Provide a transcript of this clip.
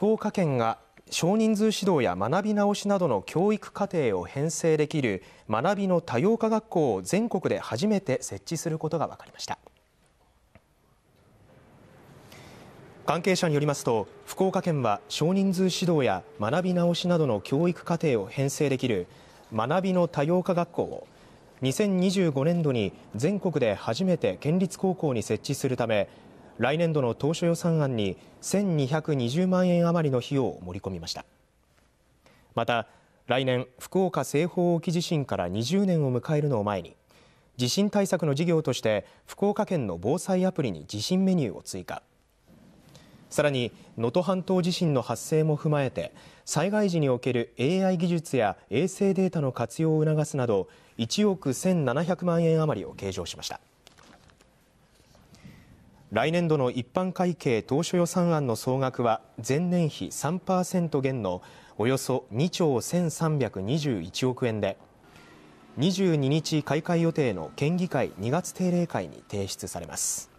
福岡県が少人数指導や学び直しなどの教育課程を編成できる学びの多様化学校を全国で初めて設置することが分かりました。関係者によりますと福岡県は少人数指導や学び直しなどの教育課程を編成できる学びの多様化学校を2025年度に全国で初めて県立高校に設置するため来年度の当初予算案に1220万円余りの費用を盛り込みました。また来年福岡西方沖地震から20年を迎えるのを前に地震対策の事業として福岡県の防災アプリに地震メニューを追加。さらに能登半島地震の発生も踏まえて災害時における AI 技術や衛星データの活用を促すなど1億1700万円余りを計上しました。来年度の一般会計当初予算案の総額は前年比3%減のおよそ2兆1321億円で22日開会予定の県議会2月定例会に提出されます。